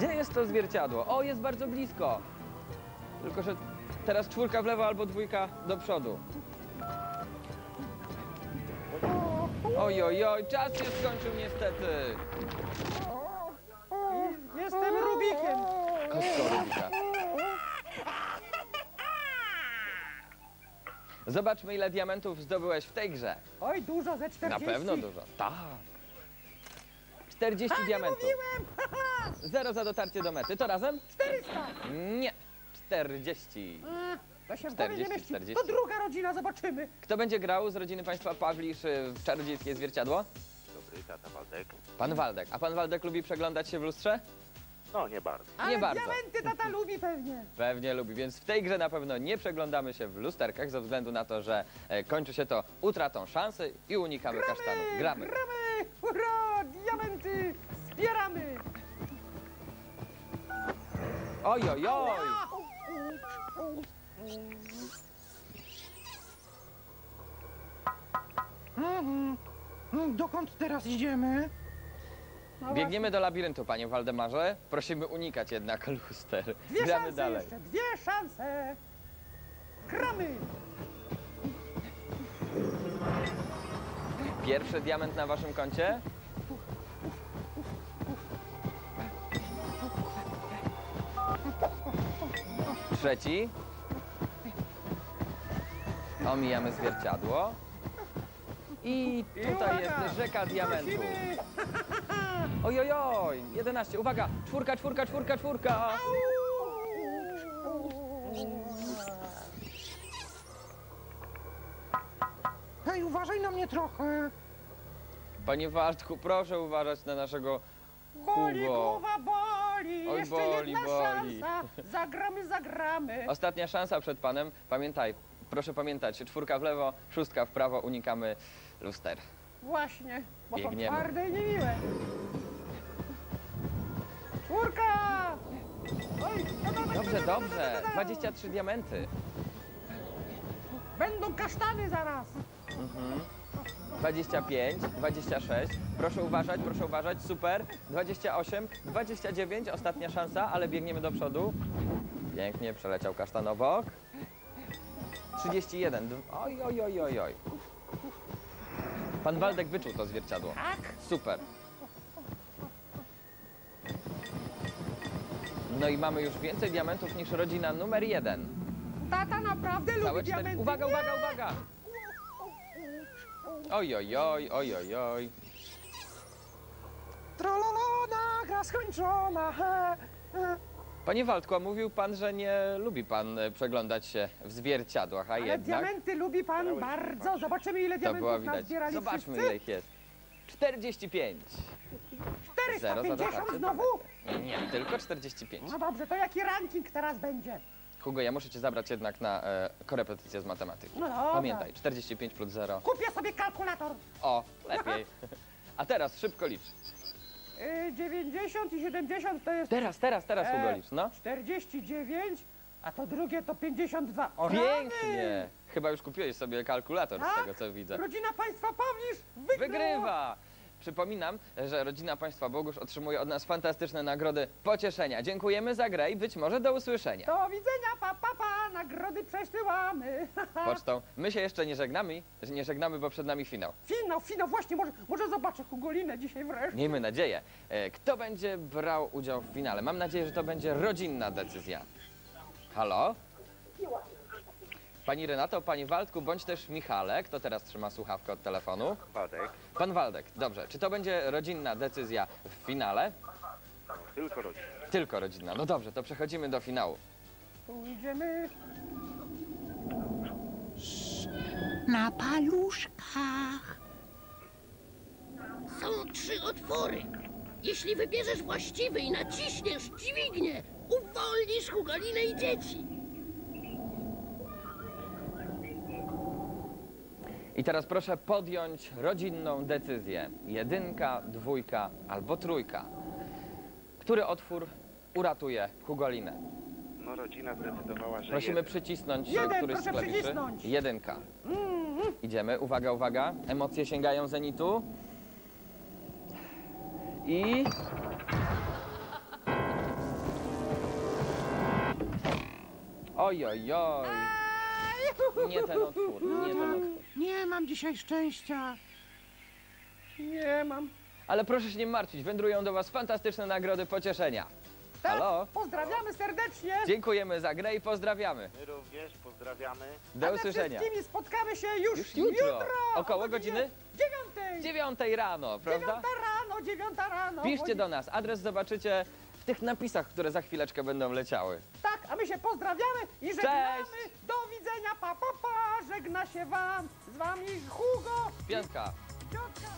Gdzie jest to zwierciadło? O, jest bardzo blisko. Tylko, że teraz czwórka w lewo albo dwójka do przodu. Oj, oj, oj, czas się skończył niestety. Jestem Rubikiem. Kostko Rubika. Zobaczmy, ile diamentów zdobyłeś w tej grze. Oj, dużo, ze 40. Na pewno dużo. Tak. 40 A, nie diamentów. Zero za dotarcie do mety. To razem? 400. Nie. 40. A, To się w 40, głowie nie mieści. 40. To druga rodzina, zobaczymy. Kto będzie grał z rodziny państwa Pawlisz y, w czarodziejskie zwierciadło? Dobry, tata Waldek. Pan Waldek. A pan Waldek lubi przeglądać się w lustrze? No, nie bardzo. Ale bardzo. diamenty tata lubi pewnie. Pewnie lubi, więc w tej grze na pewno nie przeglądamy się w lusterkach ze względu na to, że e, kończy się to utratą szansy i unikamy kasztanów. Gramy. Gramy! Oj, oj, oj! Mhm. Dokąd teraz idziemy? No Biegniemy do labiryntu, panie Waldemarze. Prosimy unikać jednak luster. Dwie Gramy szanse dalej. jeszcze, dwie szanse! Gramy! Pierwszy diament na waszym koncie. Trzeci. Omijamy zwierciadło. I tutaj jest rzeka diamentów. Prosimy! Oj, oj, oj, 11, uwaga, czwórka, czwórka, czwórka, czwórka. Hej, uważaj na mnie trochę. Panie Waldku, proszę uważać na naszego Boli, Hugo. głowa boli, Oj, jeszcze boli, jedna boli. szansa. Zagramy, zagramy. Ostatnia szansa przed panem. Pamiętaj, proszę pamiętać, czwórka w lewo, szóstka w prawo, unikamy luster. Właśnie, bo Biegniemy. są twarde i niemiłe. Czwórka! Oj, Dobrze, dobrze, no, no. 23 diamenty. Będą kasztany zaraz. 25, 26. Proszę uważać, proszę uważać, super. 28, 29, ostatnia szansa, ale biegniemy do przodu. Pięknie, przeleciał kasztan obok. 31, dw- oj, oj, oj, oj, oj. Pan Waldek wyczuł to zwierciadło. Tak? Super. No i mamy już więcej diamentów niż rodzina numer jeden. Tata naprawdę Całe lubi cztery... diamenty. Uwaga, uwaga, uwaga! Oj, oj, oj, oj, oj, oj. Trololona, gra skończona. He, he. Panie Waldku, a mówił pan, że nie lubi pan e, przeglądać się w zwierciadłach, a Ale jednak diamenty lubi pan się bardzo. Zobaczymy ile to było diamentów widać. nazbierali Zobaczmy, wszyscy. ile ich jest. 45. Zero za 450 dotarcie do znowu? Nie, tylko 45. No dobrze, to jaki ranking teraz będzie? Hugo, ja muszę cię zabrać jednak na e, korepetycję z matematyki. No dobra. Pamiętaj, 45 plus 0. Kupię sobie kalkulator. O, lepiej. A teraz szybko licz. Yy, 90 i 70 to jest Teraz, teraz, teraz E, Hugo licz, no. 49, a to drugie to 52. O, Pięknie! Chyba już kupiłeś sobie kalkulator z Tak? tego, co widzę. Rodzina państwa Pawlisz wygrała. Wygrywa! Przypominam, że rodzina państwa Bogusz otrzymuje od nas fantastyczne nagrody pocieszenia. Dziękujemy za grę i być może do usłyszenia. Do widzenia, pa, pa, pa, nagrody przesyłamy. Pocztą. My się jeszcze nie żegnamy, nie żegnamy, bo przed nami finał. Finał, finał, właśnie, może, może zobaczę Hugolinę dzisiaj wreszcie. Miejmy nadzieję. E, Kto będzie brał udział w finale? Mam nadzieję, że to będzie rodzinna decyzja. Halo? Pani Renato, pani Waldku, bądź też Michale, kto teraz trzyma słuchawkę od telefonu? Waldek, Pan Waldek, dobrze. Czy to będzie rodzinna decyzja w finale? tylko rodzina. Tylko rodzinna. No dobrze, to przechodzimy do finału. Tu idziemy. na paluszkach. Są trzy otwory. Jeśli wybierzesz właściwy i naciśniesz dźwignię, uwolnisz Hugolinę i dzieci. I teraz proszę podjąć rodzinną decyzję. Jedynka, dwójka albo trójka. Który otwór uratuje Hugolinę? No rodzina zdecydowała, że Prosimy jeden. przycisnąć Jeden, któryś z klawiszy. przycisnąć. Jedynka. Mhm. Idziemy. Uwaga, uwaga. Emocje sięgają zenitu. I... Oj, oj, oj. Nie ten otwór, nie ten otwór. Nie mam dzisiaj szczęścia. Nie mam. Ale proszę się nie martwić, wędrują do Was fantastyczne nagrody pocieszenia. Tak, Halo? Pozdrawiamy serdecznie. Dziękujemy za grę i pozdrawiamy. My również pozdrawiamy. Do A usłyszenia. ze wszystkimi spotkamy się już, Już jutro. jutro Około godziny? Dziewiątej. Dziewiątej rano, prawda? Dziewiąta rano, dziewiąta rano. Piszcie do nas, adres zobaczycie w tych napisach, które za chwileczkę będą leciały. Tak, a my się pozdrawiamy i żegnamy. Do widzenia, pa, pa, pa. Żegna się wam, z wami Hugo, Piątka. Piotrka.